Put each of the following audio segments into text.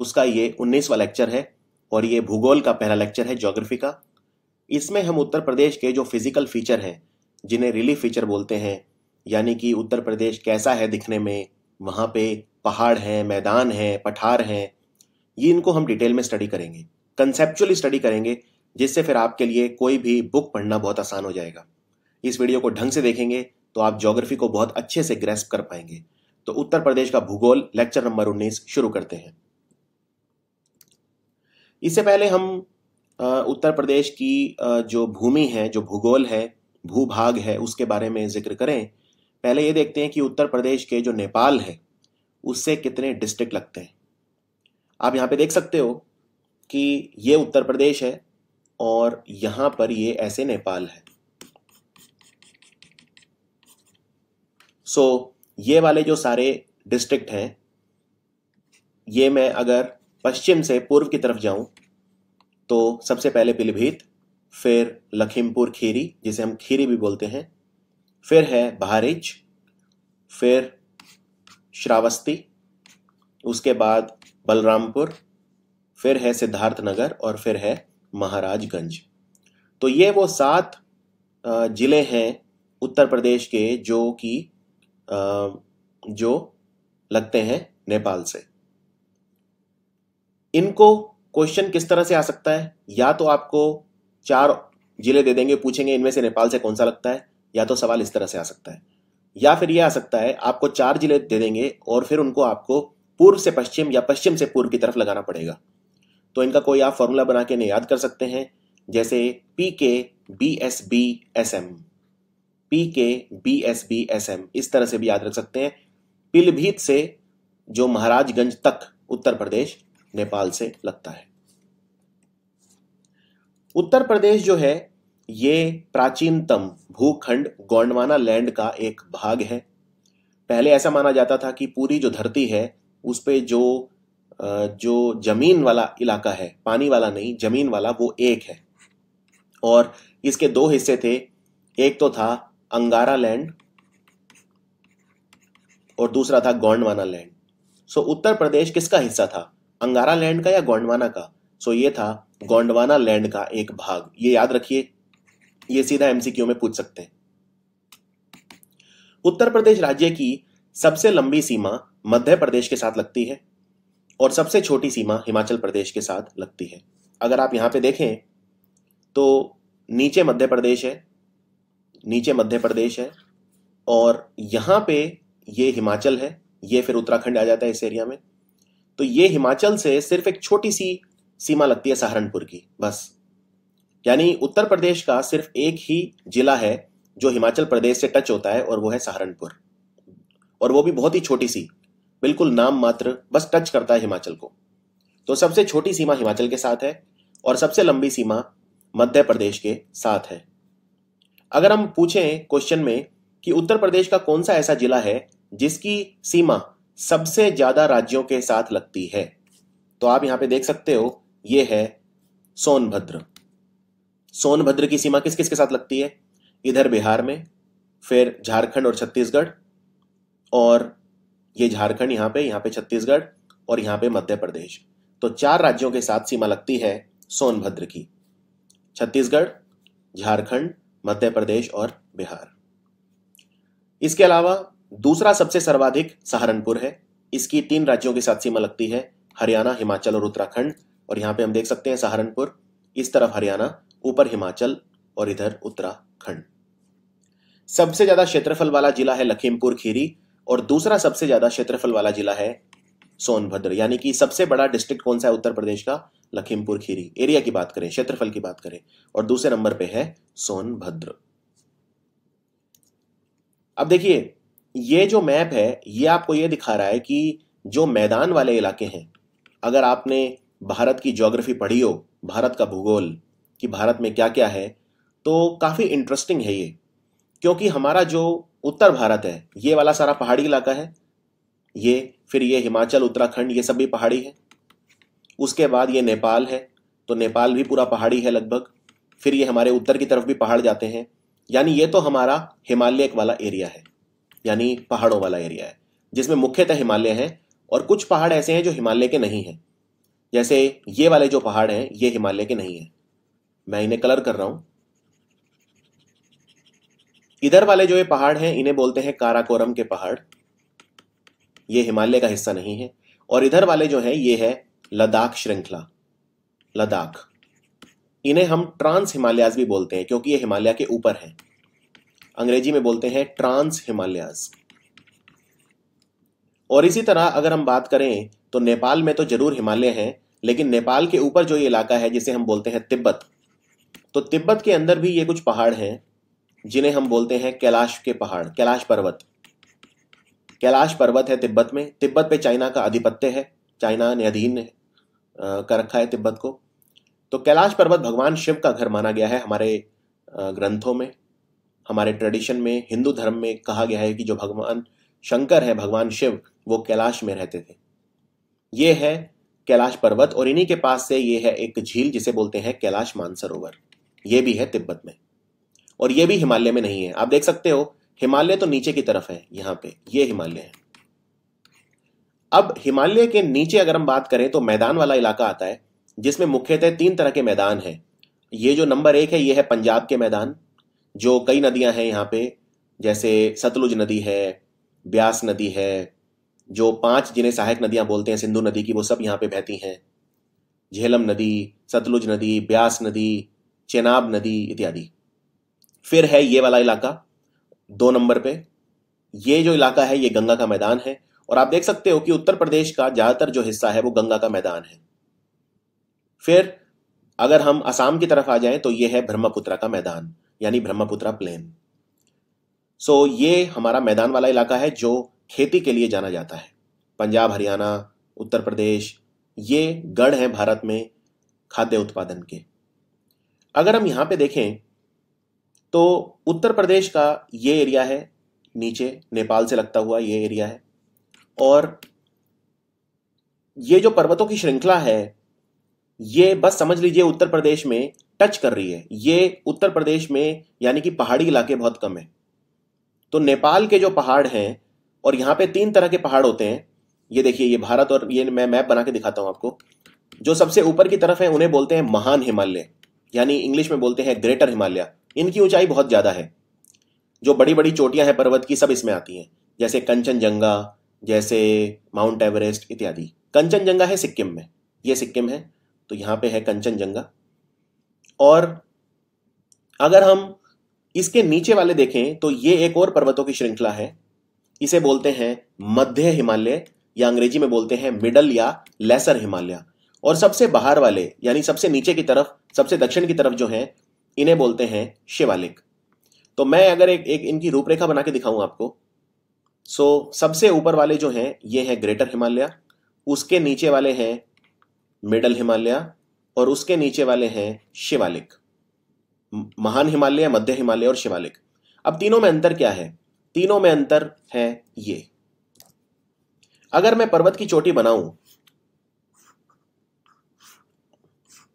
उसका ये उन्नीसवा लेक्चर है और ये भूगोल का पहला लेक्चर है ज्योग्राफी का। इसमें हम उत्तर प्रदेश के जो फ़िज़िकल फीचर हैं, जिन्हें रिलीफ फीचर बोलते हैं, यानी कि उत्तर प्रदेश कैसा है दिखने में, वहाँ पे पहाड़ हैं, मैदान हैं, पठार हैं, ये इनको हम डिटेल में स्टडी करेंगे। कंसेप्चुअली स्टडी करेंगे, जिससे फिर आपके लिए कोई भी बुक पढ़ना बहुत आसान हो जाएगा। इस वीडियो को ढंग से देखेंगे तो आप ज्योग्राफी को बहुत अच्छे से ग्रेस्प कर पाएँगे। तो उत्तर प्रदेश का भूगोल लेक्चर नंबर उन्नीस, शुरू करते हैं। इससे पहले हम उत्तर प्रदेश की जो भूमि है जो भूगोल है भूभाग है उसके बारे में ज़िक्र करें। पहले ये देखते हैं कि उत्तर प्रदेश के जो नेपाल है उससे कितने डिस्ट्रिक्ट लगते हैं। आप यहाँ पे देख सकते हो कि ये उत्तर प्रदेश है और यहाँ पर ये ऐसे नेपाल है। सो so, ये वाले जो सारे डिस्ट्रिक्ट हैं ये मैं अगर पश्चिम से पूर्व की तरफ़ जाऊँ तो सबसे पहले पिलभीत, फिर लखीमपुर खीरी, जिसे हम खीरी भी बोलते हैं, फिर है बहारिच फिर श्रावस्ती, उसके बाद बलरामपुर, फिर है सिद्धार्थ नगर और फिर है महाराजगंज। तो ये वो सात ज़िले हैं उत्तर प्रदेश के जो कि जो लगते हैं नेपाल से। इनको क्वेश्चन किस तरह से आ सकता है? या तो आपको चार ज़िले दे देंगे, पूछेंगे इनमें से नेपाल से कौन सा लगता है? या तो सवाल इस तरह से आ सकता है। या फिर यह आ सकता है, आपको चार ज़िले दे देंगे और फिर उनको आपको पूर्व से पश्चिम या पश्चिम से पूर्व की तरफ़ लगाना पड़ेगा। तो इनका कोई आप फॉर्मूला बना के नहीं याद कर सकते हैं, जैसे P K B S B S M P K B S B S M इस तरह से भी याद रख सकते हैं। पिलभीत से जो महाराजगंज तक उत्तर प्रदेश नेपाल से लगता है। उत्तर प्रदेश जो है, ये प्राचीनतम भूखंड गोंडवाना लैंड का एक भाग है। पहले ऐसा माना जाता था कि पूरी जो धरती है, उस पर जो जो ज़मीन वाला इलाका है, पानी वाला नहीं, ज़मीन वाला वो एक है। और इसके दो हिस्से थे, एक तो था अंगारा लैंड और दूसरा था गोंडवाना लैंड। सो उत्तर प्रदेश किसका हिस्सा था? अंगारा लैंड का या गोंडवाना का? सो ये था गोंडवाना लैंड का एक भाग। ये याद रखिए, ये सीधा एमसीक्यू में पूछ सकते हैं। उत्तर प्रदेश राज्य की सबसे लंबी सीमा मध्य प्रदेश के साथ लगती है और सबसे छोटी सीमा हिमाचल प्रदेश के साथ लगती है। अगर आप यहाँ पे देखें तो नीचे मध्य प्रदेश है, नीचे मध्य प्रदेश है और यहाँ पे ये हिमाचल है, ये फिर उत्तराखंड आ जाता है इस एरिया में। तो ये हिमाचल से सिर्फ़ एक छोटी सी सीमा लगती है सहारनपुर की, बस। यानी उत्तर प्रदेश का सिर्फ़ एक ही जिला है जो हिमाचल प्रदेश से टच होता है और वो है सहारनपुर। और वो भी बहुत ही छोटी सी, बिल्कुल नाम मात्र, बस टच करता है हिमाचल को। तो सबसे छोटी सीमा हिमाचल के साथ है और सबसे लंबी सीमा मध्य प्रदेश के साथ है। अगर हम पूछें क्वेश्चन में कि उत्तर प्रदेश का कौन सा ऐसा जिला है जिसकी सीमा सबसे ज़्यादा राज्यों के साथ लगती है। तो आप यहाँ पे देख सकते हो, ये है सोनभद्र। सोनभद्र की सीमा किस किस के साथ लगती है? इधर बिहार में, फिर झारखंड और छत्तीसगढ़, और ये झारखंड यहाँ पे यहाँ पे छत्तीसगढ़, और यहाँ पे मध्य प्रदेश। तो चार राज्यों के साथ सीमा लगती है सोनभद्र की। छत्तीसगढ़, झारखंड, मध्य प्रदेश और बिहार। इसके अलावा दूसरा सबसे सर्वाधिक सहारनपुर है। इसकी तीन राज्यों के साथ सीमा लगती है, हरियाणा, हिमाचल और उत्तराखंड। और यहाँ पे हम देख सकते हैं सहारनपुर, इस तरफ़ हरियाणा, ऊपर हिमाचल और इधर उत्तराखंड। सबसे ज़्यादा क्षेत्रफल वाला जिला है लखीमपुर खीरी और दूसरा सबसे ज़्यादा क्षेत्रफल वाला जिला है सोनभद्र। यानी कि सबसे बड़ा डिस्ट्रिक्ट कौन सा है उत्तर प्रदेश का? लखीमपुर खीरी। एरिया की बात करें, क्षेत्रफल की बात करें। और दूसरे नंबर पे है सोनभद्र। अब देखिए ये जो मैप है, ये आपको ये दिखा रहा है कि जो मैदान वाले इलाके हैं, अगर आपने भारत की ज्योग्राफी पढ़ी हो, भारत का भूगोल, कि भारत में क्या क्या है तो काफ़ी इंटरेस्टिंग है ये। क्योंकि हमारा जो उत्तर भारत है, ये वाला सारा पहाड़ी इलाका है, ये फिर ये हिमाचल, उत्तराखंड, ये सब भी पहाड़ी है। उसके बाद ये नेपाल है तो नेपाल भी पूरा पहाड़ी है लगभग, फिर ये हमारे उत्तर की तरफ़ भी पहाड़ जाते हैं। यानी ये तो हमारा हिमालय वाला एरिया है। यानी पहाड़ों वाला एरिया है, जिसमें मुख्यतः हिमालय है और कुछ पहाड़ ऐसे हैं जो हिमालय के नहीं हैं। जैसे ये वाले जो पहाड़ हैं, ये हिमालय के नहीं है। मैं इन्हें कलर कर रहा हूँ। इधर वाले जो ये पहाड़ हैं, इन्हें बोलते हैं काराकोरम के पहाड़। ये हिमालय का हिस्सा नहीं है। और इधर वाले जो है, ये है लद्दाख श्रृंखला। लद्दाख। इन्हें हम ट्रांस हिमालयाज भी बोलते हैं, क्योंकि ये हिमालय के ऊपर है। अंग्रेज़ी में बोलते हैं ट्रांस हिमालयाज और इसी तरह अगर हम बात करें तो नेपाल में तो ज़रूर हिमालय है, लेकिन नेपाल के ऊपर जो ये इलाका है, जिसे हम बोलते हैं तिब्बत तो तिब्बत के अंदर भी ये कुछ पहाड़ हैं, जिन्हें हम बोलते हैं कैलाश के पहाड़, कैलाश पर्वत। कैलाश पर्वत है तिब्बत में। तिब्बत पे चाइना का आधिपत्य है। चाइना ने अधीन कर रखा है तिब्बत को। तो कैलाश पर्वत भगवान शिव का घर माना गया है हमारे ग्रंथों में। हमारे ट्रेडिशन में, हिंदू धर्म में कहा गया है कि जो भगवान शंकर है, भगवान शिव, वो कैलाश में रहते थे। ये है कैलाश पर्वत और इन्हीं के पास से ये है एक झील जिसे बोलते हैं कैलाश मानसरोवर। ये भी है तिब्बत में। और ये भी हिमालय में नहीं है। आप देख सकते हो, हिमालय तो नीचे की तरफ़ है, यहाँ पे। ये हिमालय है। अब हिमालय के नीचे अगर हम बात करें तो मैदान वाला इलाका आता है, जिसमें मुख्यतः तीन तरह के मैदान हैं। ये जो नंबर एक है, ये है पंजाब के मैदान जो कई नदियाँ हैं यहाँ पे, जैसे सतलुज नदी है, ब्यास नदी है, जो पाँच जिन्हें सहायक नदियाँ बोलते हैं, सिंधु नदी की, वो सब यहाँ पे बहती हैं। झेलम नदी, सतलुज नदी, ब्यास नदी, चेनाब नदी इत्यादि। फिर है ये वाला इलाका, दो नंबर पे। ये जो इलाका है, ये गंगा का मैदान है, और आप देख सकते हो कि उत्तर प्रदेश का ज़्यादातर जो हिस्सा है, वो गंगा का मैदान है। फिर अगर हम असम की तरफ़ आ जाएँ तो ये है ब्रह्मपुत्रा का मैदान। यानी ब्रह्मपुत्रा प्लेन सो so, ये हमारा मैदान वाला इलाका है जो खेती के लिए जाना जाता है। पंजाब हरियाणा उत्तर प्रदेश ये गढ़ हैं भारत में खाद्य उत्पादन के। अगर हम यहाँ पे देखें तो उत्तर प्रदेश का ये एरिया है नीचे नेपाल से लगता हुआ ये एरिया है और ये जो पर्वतों की श्रृंखला है ये बस समझ लीजिए उत्तर प्रदेश में टच कर रही है। ये उत्तर प्रदेश में, यानी कि पहाड़ी इलाके बहुत कम है। तो नेपाल के जो पहाड़ हैं, और यहाँ पे तीन तरह के पहाड़ होते हैं, ये देखिए, ये भारत और ये मैं मैप बना के दिखाता हूँ आपको। जो सबसे ऊपर की तरफ़ है, उन्हें बोलते हैं महान हिमालय, यानी इंग्लिश में बोलते हैं ग्रेटर हिमालय। इनकी ऊंचाई बहुत ज़्यादा है। जो बड़ी बड़ी चोटियाँ हैं पर्वत की, सब इसमें आती हैं। जैसे कंचनजंगा, जैसे माउंट एवरेस्ट इत्यादि। कंचनजंगा है सिक्किम में। ये सिक्किम है तो यहाँ पे है कंचनजंगा। और अगर हम इसके नीचे वाले देखें तो ये एक और पर्वतों की श्रृंखला है। इसे बोलते हैं मध्य हिमालय या अंग्रेज़ी में बोलते हैं मिडल या लेसर हिमालय। और सबसे बाहर वाले यानी सबसे नीचे की तरफ़ सबसे दक्षिण की तरफ़ जो है इन्हें बोलते हैं शिवालिक। तो मैं अगर एक, एक इनकी रूपरेखा बना के दिखाऊँ आपको सो सबसे ऊपर वाले जो हैं ये हैं ग्रेटर हिमालय उसके नीचे वाले हैं मिडल हिमालय और उसके नीचे वाले हैं शिवालिक। महान हिमालय, मध्य हिमालय और शिवालिक। अब तीनों में अंतर क्या है? तीनों में अंतर है ये। अगर मैं पर्वत की चोटी बनाऊँ,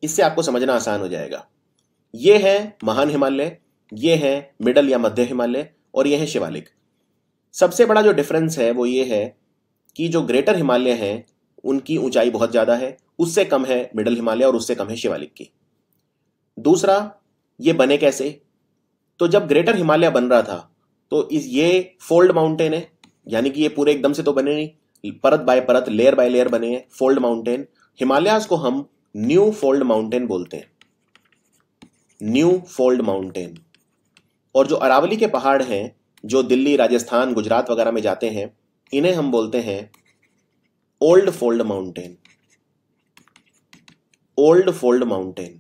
इससे आपको समझना आसान हो जाएगा। ये है महान हिमालय, ये है मिडल या मध्य हिमालय, और ये है शिवालिक। सबसे बड़ा जो डिफरेंस है वो ये है कि जो ग्रेटर हिमालय है, उनकी ऊंचाई बहुत ज़्यादा है उससे कम है मिडल हिमालय और उससे कम है शिवालिक की। दूसरा, ये बने कैसे? तो जब ग्रेटर हिमालय बन रहा था तो इस ये फोल्ड माउंटेन है, यानी कि ये पूरे एकदम से तो बने नहीं, परत बाय परत, लेयर बाय लेयर बने हैं, फोल्ड माउंटेन। हिमालयाज को हम न्यू फोल्ड माउंटेन बोलते हैं। New fold mountain. और जो अरावली के पहाड़ हैं, जो दिल्ली, राजस्थान, गुजरात वगैरह में जाते हैं, इन्हें हम बोलते हैं old fold mountain. Old fold mountain.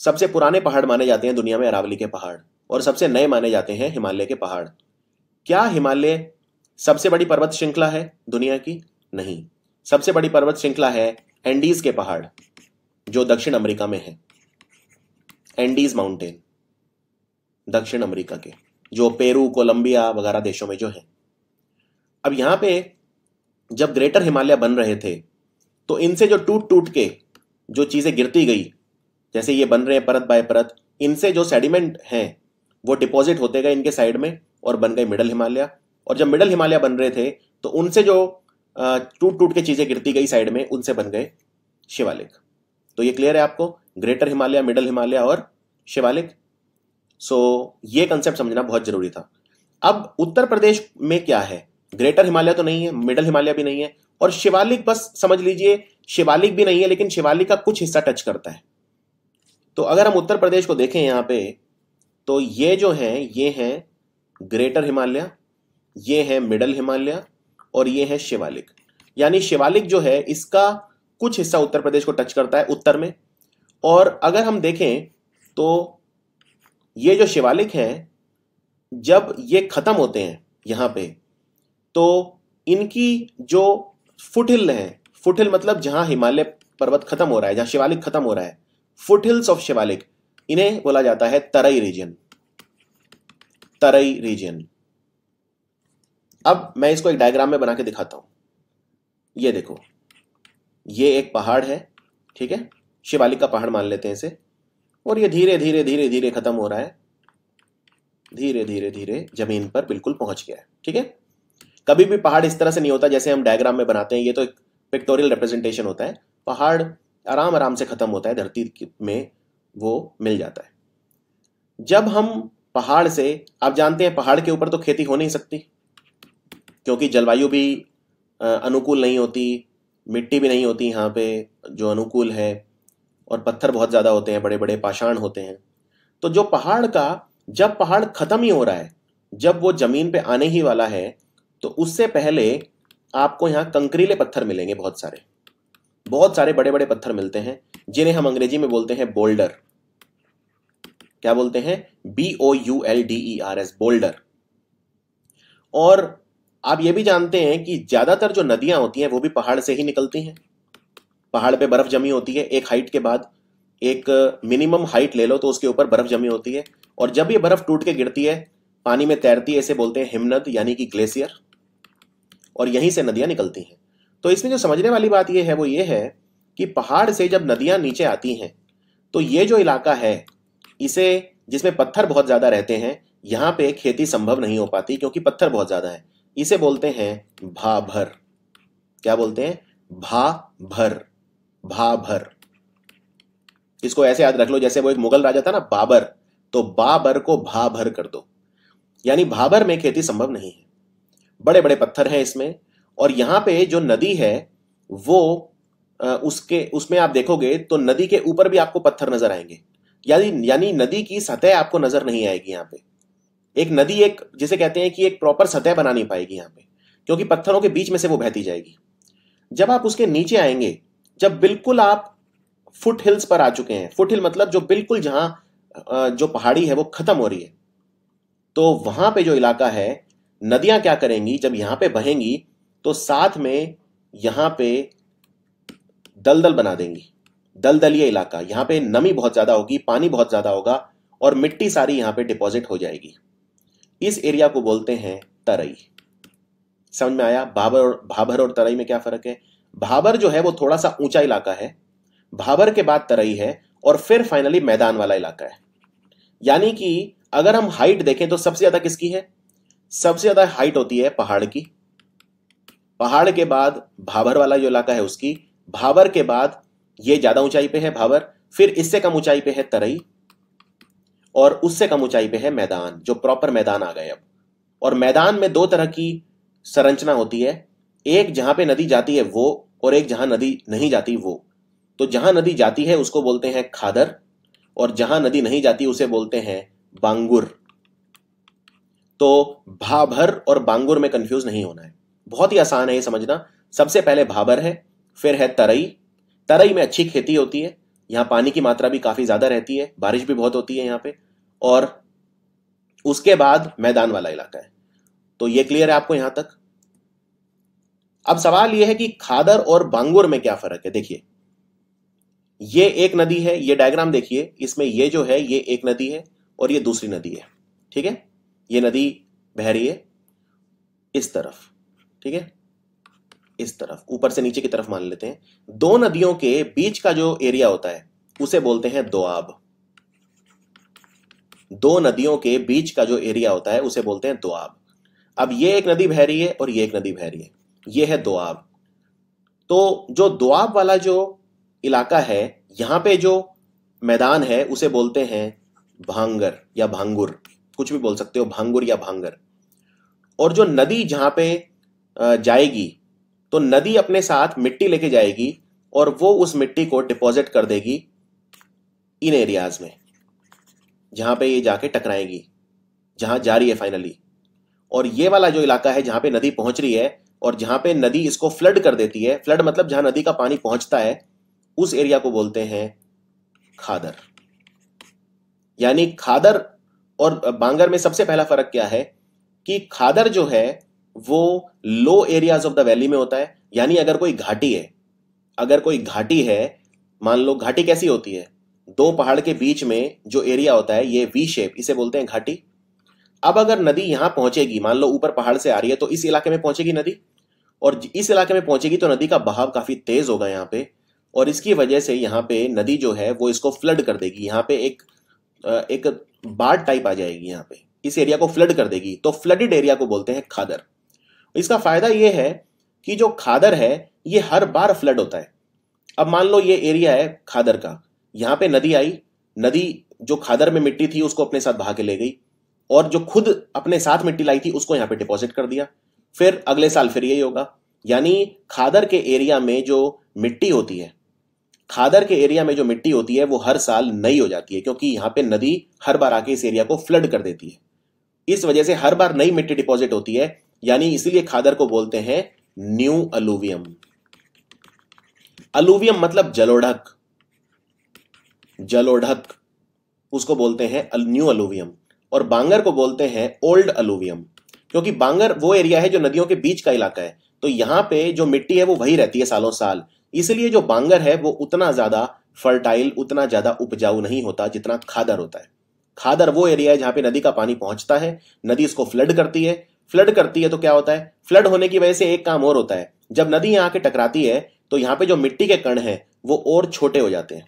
सबसे पुराने पहाड़ माने जाते हैं दुनिया में अरावली के पहाड़, और सबसे नए माने जाते हैं हिमालय के पहाड़। क्या हिमालय सबसे बड़ी पर्वत श्रृंखला है दुनिया की? नहीं। सबसे बड़ी पर्वत श्रृंखला है एंडीज के पहाड़, जो दक्षिण अमेरिका में है। एंडीज माउंटेन, दक्षिण अमेरिका के, जो पेरू, कोलंबिया वगैरह देशों में जो है। अब यहाँ पे जब ग्रेटर हिमालय बन रहे थे तो इनसे जो टूट टूट के जो चीज़ें गिरती गई, जैसे ये बन रहे हैं परत बाय परत, इनसे जो सेडिमेंट हैं, वो डिपॉजिट होते गए इनके साइड में और बन गए मिडल हिमालय। और जब मिडल हिमालय बन रहे थे तो उनसे जो टूट टूट के चीज़ें गिरती गई साइड में, उनसे बन गए शिवालिक। तो ये क्लियर है आपको? ग्रेटर हिमालय, मिडल हिमालय और शिवालिक। सो, ये कंसेप्ट समझना बहुत ज़रूरी था। अब उत्तर प्रदेश में क्या है? ग्रेटर हिमालय तो नहीं है, मिडल हिमालय भी नहीं है और शिवालिक, बस समझ लीजिए, शिवालिक भी नहीं है, लेकिन शिवालिक का कुछ हिस्सा टच करता है। तो अगर हम उत्तर प्रदेश को देखें यहाँ पे तो ये जो है, ये है ग्रेटर हिमालय ये है मिडल हिमालय और ये है शिवालिक। यानी शिवालिक जो है, इसका कुछ हिस्सा उत्तर प्रदेश को टच करता है, उत्तर में। और अगर हम देखें तो ये जो शिवालिक हैं, जब ये खत्म होते हैं यहाँ पे तो इनकी जो फुटहिल है। फुटहिल मतलब जहाँ हिमालय पर्वत खत्म हो रहा है, जहाँ शिवालिक खत्म हो रहा है। फुटहिल्स ऑफ़ शिवालिक, इन्हें बोला जाता है तरई रीजन तरई रीजन अब मैं इसको एक डायग्राम में बना के दिखाता हूँ। ये देखो, ये एक पहाड़ है, ठीक है? शिवालिक का पहाड़ मान लेते हैं इसे। और ये धीरे धीरे धीरे धीरे खत्म हो रहा है। धीरे धीरे धीरे ज़मीन पर बिल्कुल पहुँच गया है, ठीक है? कभी भी पहाड़ इस तरह से नहीं होता जैसे हम डायग्राम में बनाते हैं, ये तो एक पिक्टोरियल रिप्रेजेंटेशन होता है। पहाड़ आराम आराम से खत्म होता है, धरती में वो मिल जाता है। जब हम पहाड़ से, आप जानते हैं पहाड़ के ऊपर तो खेती हो नहीं सकती, क्योंकि जलवायु भी अनुकूल नहीं होती, मिट्टी भी नहीं होती यहाँ पे जो अनुकूल है, और पत्थर बहुत ज़्यादा होते हैं बड़े बड़े पाषाण होते हैं। तो जो पहाड़ का, जब पहाड़ खत्म ही हो रहा है, जब वो ज़मीन पे आने ही वाला है तो उससे पहले आपको यहाँ कंकरीले पत्थर मिलेंगे बहुत सारे। बहुत सारे बड़े बड़े पत्थर मिलते हैं, जिन्हें हम अंग्रेज़ी में बोलते हैं बोल्डर। क्या बोलते हैं? B O U L D E R S boulder. और आप ये भी जानते हैं कि ज़्यादातर जो नदियाँ होती हैं, वो भी पहाड़ से ही निकलती हैं। पहाड़ पे बर्फ़ जमी होती है एक हाइट के बाद। एक मिनिमम हाइट ले लो तो उसके ऊपर बर्फ़ जमी होती है। और जब ये बर्फ़ टूट के गिरती है, पानी में तैरती है, इसे बोलते हैं हिमनद, यानी कि ग्लेशियर। और यहीं से नदियाँ निकलती हैं। तो इसमें जो समझने वाली बात यह है, वो ये है कि पहाड़ से जब नदियाँ नीचे आती हैं तो ये जो इलाका है, इसे जिसमें पत्थर बहुत ज़्यादा रहते हैं, यहाँ पे खेती संभव नहीं हो पाती क्योंकि पत्थर बहुत ज़्यादा है। इसे बोलते हैं भाभर। क्या बोलते हैं? भा भर भा भर इसको ऐसे याद रख लो, जैसे वो एक मुगल राजा था ना, बाबर तो बाबर को भा भर कर दो। यानी भाबर में खेती संभव नहीं है। बड़े बड़े पत्थर हैं इसमें, और यहाँ पे जो नदी है, वो उसके, उसमें आप देखोगे तो नदी के ऊपर भी आपको पत्थर नज़र आएँगे। यानी यानी नदी की सतह आपको नज़र नहीं आएगी यहाँ पे। एक नदी एक, जिसे कहते हैं कि एक प्रॉपर सतह बना नहीं पाएगी यहाँ पे, क्योंकि पत्थरों के बीच में से वो बहती जाएगी। जब आप उसके नीचे आएँगे, जब बिल्कुल आप फुट हिल्स पर आ चुके हैं फुट हिल मतलब जो बिल्कुल जहाँ जो पहाड़ी है वो खत्म हो रही है तो वहाँ पे जो इलाका है नदियाँ क्या करेंगी? जब यहाँ पे बहेंगी तो साथ में यहाँ पे दलदल बना देंगी। दलदलीय इलाका। यहाँ पे नमी बहुत ज़्यादा होगी, पानी बहुत ज़्यादा होगा, और मिट्टी सारी यहाँ पे डिपॉजिट हो जाएगी। इस एरिया को बोलते हैं तरई। समझ में आया? भाबर और भाबर और तरई में क्या फ़र्क है? भाबर जो है, वो थोड़ा सा ऊँचा इलाका है। भाबर के बाद तरई है, और फिर फाइनली मैदान वाला इलाका है। यानी कि अगर हम हाइट देखें तो सबसे ज़्यादा किसकी है? सबसे ज़्यादा हाइट होती है पहाड़ की। पहाड़ के बाद भाबर वाला जो इलाका है उसकी भाबर के बाद ये ज़्यादा ऊंचाई पे है भाबर फिर इससे कम ऊंचाई पे है तरई, और उससे कम ऊंचाई पे है मैदान, जो प्रॉपर मैदान आ गए अब। और मैदान में दो तरह की संरचना होती है, एक जहाँ पे नदी जाती है वो, और एक जहाँ नदी नहीं जाती वो। तो जहाँ नदी जाती है उसको बोलते हैं खादर, और जहाँ नदी नहीं जाती उसे बोलते हैं बांगुर। तो भाभर और बांगुर में कंफ्यूज नहीं होना है। बहुत ही आसान है ये समझना। सबसे पहले भाबर है, फिर है तरई। तरई में अच्छी खेती होती है, यहाँ पानी की मात्रा भी काफ़ी ज़्यादा रहती है, बारिश भी बहुत होती है यहाँ पे, और उसके बाद मैदान वाला इलाका है। तो ये क्लियर है आपको यहाँ तक? अब सवाल यह है कि खादर और बांगुर में क्या फ़र्क है? देखिए, ये एक नदी है, ये डायग्राम देखिए, इसमें ये जो है, ये एक नदी है और ये दूसरी नदी है, ठीक है? ये नदी बह रही है इस तरफ़, ठीक है? इस तरफ़, ऊपर से नीचे की तरफ़ मान लेते हैं। दो नदियों के बीच का जो एरिया होता है, उसे बोलते हैं दोआब। दो नदियों के बीच का जो एरिया होता है, उसे बोलते हैं दोआब। अब ये एक नदी बह रही है और ये एक नदी बह रही है। ये है दोआब। तो जो दुआब वाला जो इलाका है, यहाँ पे जो मैदान है, उसे बोलते हैं भांगर या भांगुर। कुछ भी बोल सकते हो, भांगुर या भांगर। और जो नदी जहाँ पे जाएगी तो नदी अपने साथ मिट्टी लेके जाएगी और वो उस मिट्टी को डिपॉजिट कर देगी इन एरियाज़ में, जहाँ पे ये जाके टकराएगी, जहाँ जा रही है फाइनली और ये वाला जो इलाका है जहाँ पे नदी पहुँच रही है और जहाँ पे नदी इसको फ्लड कर देती है फ्लड मतलब जहाँ नदी का पानी पहुँचता है, उस एरिया को बोलते हैं खादर। यानी खादर और बांगर में सबसे पहला फ़र्क क्या है कि खादर जो है, वो low areas of the valley में होता है। यानी अगर कोई घाटी है, अगर कोई घाटी है, मान लो घाटी कैसी होती है? दो पहाड़ के बीच में जो एरिया होता है, ये वी शेप इसे बोलते हैं घाटी। अब अगर नदी यहाँ पहुंचेगी, मान लो ऊपर पहाड़ से आ रही है तो इस इलाके में पहुंचेगी नदी। और इस इलाके में पहुंचेगी तो नदी का बहाव काफ़ी तेज होगा यहाँ पे। और इसकी वजह से यहाँ पे नदी जो है, वो इसको फ्लड कर देगी। यहाँ पे एक एक बाढ़ टाइप आ जाएगी यहाँ पे। इस एरिया को फ्लड कर देगी। तो फ्लडेड एरिया को बोलते हैं खादर। इसका फ़ायदा ये है कि जो खादर है, ये हर बार फ्लड होता है। अब मान लो ये एरिया है खादर का। यहाँ पे नदी आई। नदी जो खादर में मिट्टी थी, उसको अपने साथ बहा के ले गई। और जो खुद अपने साथ मिट्टी लाई थी, उसको यहाँ पे डिपॉजिट कर दिया। फिर अगले साल फिर यही होगा। यानी खादर के एरिया में जो मिट्टी होती है खादर के एरिया में जो मिट्टी होती है, वो हर साल नई हो जाती है, क्योंकि यहाँ पे नदी हर बार आके इस एरिया को फ्लड कर देती है। इस वजह से हर बार नई मिट्टी डिपॉजिट होती है, यानी इसीलिए खादर को बोलते हैं न्यू अलूवियम अलूवियम मतलब जलोढ़क। जलोढ़क, उसको बोलते हैं न्यू अलूवियम और बांगर को बोलते हैं ओल्ड अलूवियम क्योंकि बांगर वो एरिया है जो नदियों के बीच का इलाका है। तो यहाँ पे जो मिट्टी है, वो वही रहती है सालों साल। इसलिए जो बांगर है, वो उतना ज़्यादा फर्टाइल उतना ज़्यादा उपजाऊ नहीं होता जितना खादर होता है। खादर वो एरिया है जहाँ पे नदी का पानी पहुँचता है, नदी इसको फ्लड करती है। फ्लड करती है तो क्या होता है? फ्लड होने की वजह से एक काम और होता है। जब नदी यहाँ के टकराती है तो यहाँ पे जो मिट्टी के कण हैं, वो और छोटे हो जाते हैं।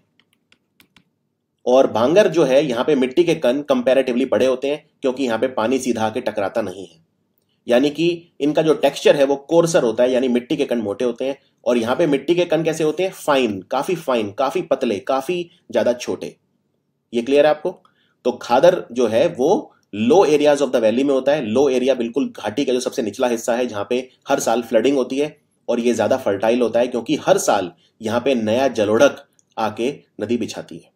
और भांगर जो है, यहाँ पे मिट्टी के कण कंपैरेटिवली बड़े होते हैं, क्योंकि यहाँ पे पानी सीधा आके टकराता नहीं है। यानी कि इनका जो टेक्सचर है, वो कोर्सर होता है, यानी मिट्टी के कण मोटे होते हैं। और यहाँ पे मिट्टी के कण कैसे होते हैं? फाइन काफ़ी फाइन काफ़ी पतले, काफ़ी ज़्यादा छोटे। ये क्लियर है आपको? तो खादर जो है, वो low areas of the valley में होता है। लो एरिया बिल्कुल घाटी का जो सबसे निचला हिस्सा है, जहाँ पे हर साल फ्लडिंग होती है और ये ज़्यादा फर्टाइल होता है क्योंकि हर साल यहाँ पे नया जलोढ़क आके नदी बिछाती है।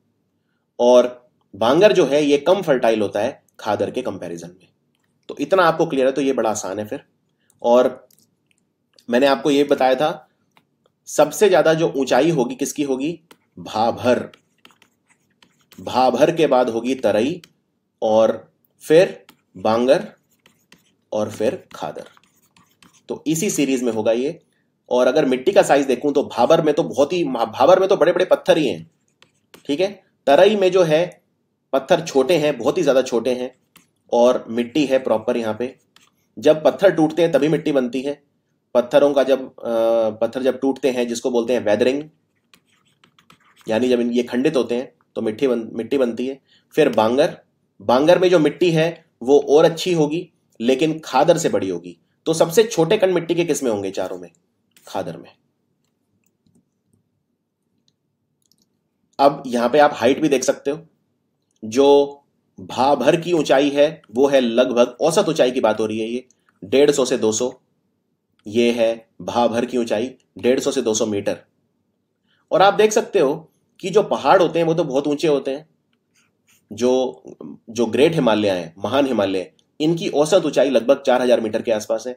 और बांगर जो है, ये कम फर्टाइल होता है खादर के कंपैरिजन में। तो इतना आपको क्लियर है तो ये बड़ा आसान है फिर। और मैंने आपको ये बताया था सबसे ज़्यादा जो ऊंचाई होगी किसकी होगी? भाभर। भाभर के बाद होगी तरई और फिर बांगर और फिर खादर। तो इसी सीरीज़ में होगा ये। और अगर मिट्टी का साइज़ देखूँ तो भाबर में तो बहुत ही भाबर में तो बड़े बड़े पत्थर ही हैं। ठीक है? तरई में जो है, पत्थर छोटे हैं, बहुत ही ज़्यादा छोटे हैं और मिट्टी है प्रॉपर यहाँ पे। जब पत्थर टूटते हैं तभी मिट्टी बनती है। पत्थरों का जब पत्थर जब टूटते हैं, जिसको बोलते हैं वेदरिंग यानी जब ये खंडित होते हैं तो मिट्टी बन, मिट्टी बनती है। फिर बांगर बांगर में जो मिट्टी है, वो और अच्छी होगी, लेकिन खादर से बड़ी होगी। तो सबसे छोटे कण मिट्टी के किसमें होंगे चारों में? खादर में। अब यहाँ पे आप हाइट भी देख सकते हो। जो भाभर की ऊंचाई है, वो है लगभग औसत ऊंचाई की बात हो रही है ये, डेढ़ सौ से दो सौ। ये है भाभर की ऊंचाई, डेढ़ सौ से दो सौ मीटर। और आप देख सकते हो कि जो पहाड़ होते हैं, वो तो बहुत ऊँचे होते हैं। जो जो ग्रेट हिमालय है, महान हिमालय, इनकी औसत ऊंचाई लगभग चार हज़ार मीटर के आसपास है।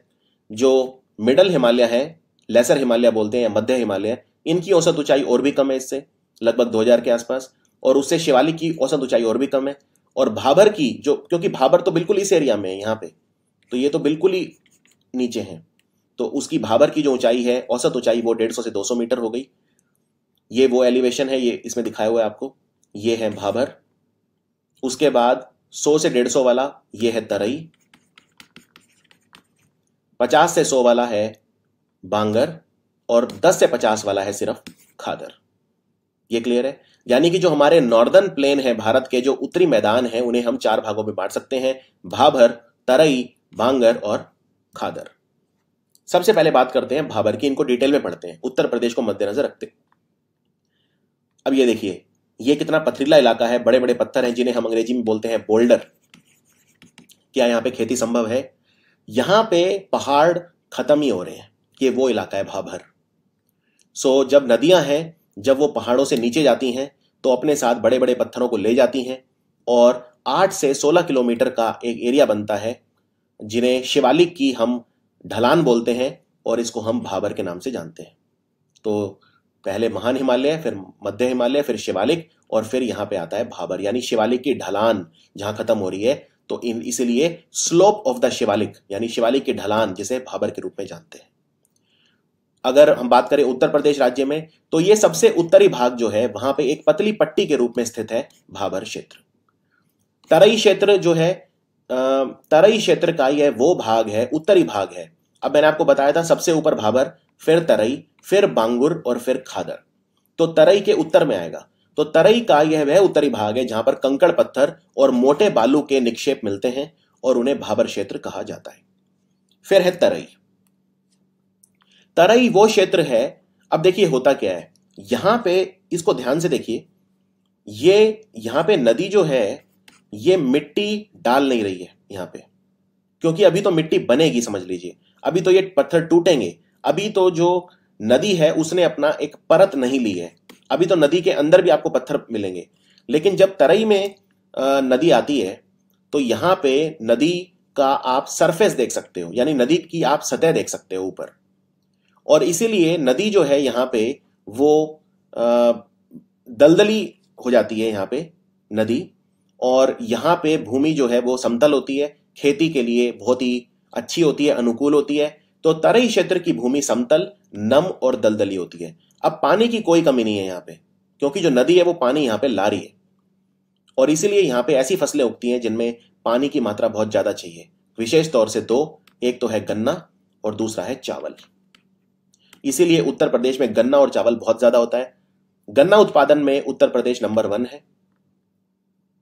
जो मिडल हिमालय है, लेसर हिमालय बोलते हैं या मध्य हिमालय, इनकी औसत ऊंचाई और भी कम है इससे, लगभग 2000 के आसपास। और उससे शिवालिक की औसत ऊंचाई और भी कम है। और भाबर की जो, क्योंकि भाबर तो बिल्कुल इस एरिया में है, यहाँ पे तो ये तो बिल्कुल ही नीचे है। तो उसकी भाबर की जो ऊंचाई है, औसत ऊंचाई वो डेढ़ सौ से दो सौ मीटर हो गई। ये वो एलिवेशन है, ये इसमें दिखाया हुआ है आपको। ये है भाबर। उसके बाद सौ से डेढ़ सौ वाला ये है तरई। पचास से सौ वाला है बांगर और दस से पचास वाला है सिर्फ़ खादर। ये क्लियर है? यानी कि जो हमारे नॉर्दर्न प्लेन है भारत के जो उत्तरी मैदान है, उन्हें हम चार भागों में बांट सकते हैं। भाभर तरई, बांगर और खादर। सबसे पहले बात करते हैं भाबर की, इनको डिटेल में पढ़ते हैं। उत्तर प्रदेश को मद्देनजर रखते अब ये देखिए, ये कितना पथरीला इलाका है बड़े बड़े पत्थर हैं जिन्हें हम अंग्रेज़ी में बोलते हैं बोल्डर क्या यहाँ पे खेती संभव है? यहाँ पे पहाड़ खत्म ही हो रहे हैं। ये वो इलाका है, भाभर। सो जब नदियाँ हैं, जब वो पहाड़ों से नीचे जाती हैं तो अपने साथ बड़े बड़े पत्थरों को ले जाती हैं और आठ से सोलह किलोमीटर का एक एरिया बनता है, जिन्हें शिवालिक की हम ढलान बोलते हैं और इसको हम भाबर के नाम से जानते हैं। तो पहले महान हिमालय, फिर मध्य हिमालय, फिर शिवालिक और फिर यहाँ पे आता है भाबर। यानी शिवालिक की ढलान जहाँ खत्म हो रही है तो इसीलिए स्लोप ऑफ़ द शिवालिक, यानी शिवालिक की ढलान जिसे भाबर के रूप में जानते हैं। अगर हम बात करें उत्तर प्रदेश राज्य में तो ये सबसे उत्तरी भाग जो है, वहाँ पे एक पतली पट्टी के रूप में स्थित है भाबर क्षेत्र। तराई क्षेत्र जो है तराई क्षेत्र का यह वो भाग है, उत्तरी भाग है। अब मैंने आपको बताया था सबसे ऊपर भाबर, फिर तरई, फिर बांगुर और फिर खादर। तो तरई के उत्तर में आएगा। तो तरई का यह वह उत्तरी भाग है जहाँ पर कंकड़ पत्थर और मोटे बालू के निक्षेप मिलते हैं और उन्हें भाबर क्षेत्र कहा जाता है। फिर है तरई। तरई वो क्षेत्र है, अब देखिए होता क्या है। यहाँ पे, इसको ध्यान से देखिए। ये, यहाँ पे नदी जो है ये मिट्टी डाल नहीं रही है यहाँ पे। क्योंकि अभी तो मिट्टी बनेगी, समझ लीजिए। अभी तो ये पत्थर टूटेंगे। अभी तो जो नदी है, उसने अपना एक परत नहीं ली है। अभी तो नदी के अंदर भी आपको पत्थर मिलेंगे। लेकिन जब तरई में नदी आती है तो यहाँ पे नदी का आप सरफेस देख सकते हो। यानी नदी की आप सतह देख सकते हो ऊपर। और इसीलिए नदी जो है यहाँ पे, वो दलदली हो जाती है यहाँ पे नदी। और यहाँ पे भूमि जो है वो समतल होती है, खेती के लिए बहुत ही अच्छी होती है, अनुकूल होती है। तो तराई क्षेत्र की भूमि समतल, नम और दलदली होती है। अब पानी की कोई कमी नहीं है यहाँ पे, क्योंकि जो नदी है वो पानी यहाँ पे ला रही है। और इसीलिए यहाँ पे ऐसी फ़सलें उगती हैं जिनमें पानी की मात्रा बहुत ज़्यादा चाहिए। विशेष तौर से दो, एक तो है गन्ना और दूसरा है चावल। इसीलिए उत्तर प्रदेश में गन्ना और चावल बहुत ज़्यादा होता है। गन्ना उत्पादन में उत्तर प्रदेश नंबर वन है।